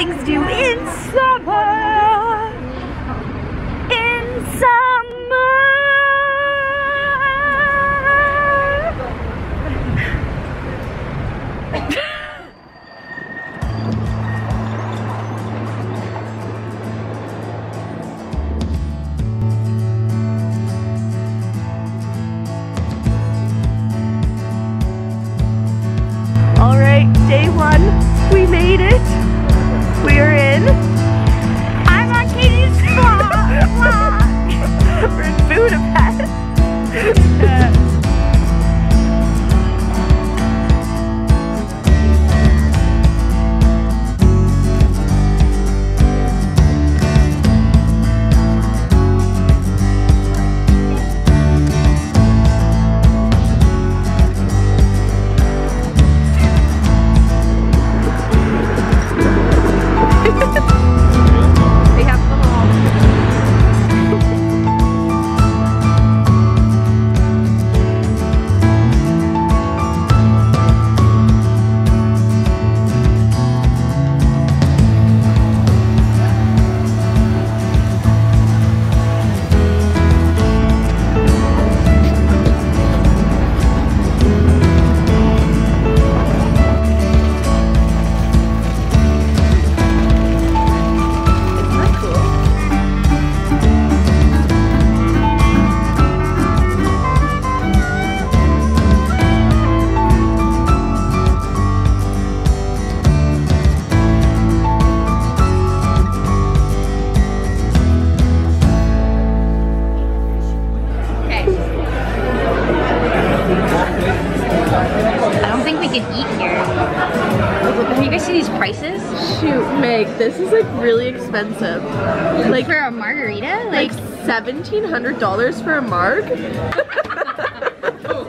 things do in summer. In summer. All right, day one, we made it. We are can eat here. Have you guys seen these prices? Shoot, Meg, this is like really expensive. Like for a margarita? Like Like, seventeen hundred dollars for a marg. Oh,